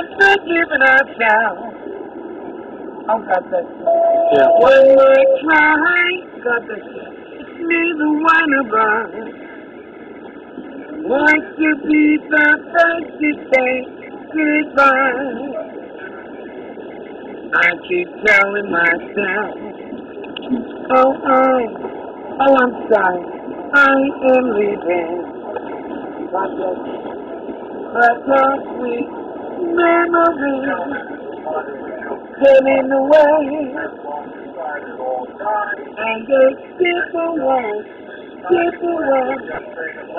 and forgiving ourselves. Oh, God bless you. Yeah. One more try, God bless you. Neither one of us wants to be the first to say goodbye. I keep telling myself, oh, oh, oh, I'm sorry, I am leaving. God bless you. But those sweet memories getting away, and they slip away, slip away.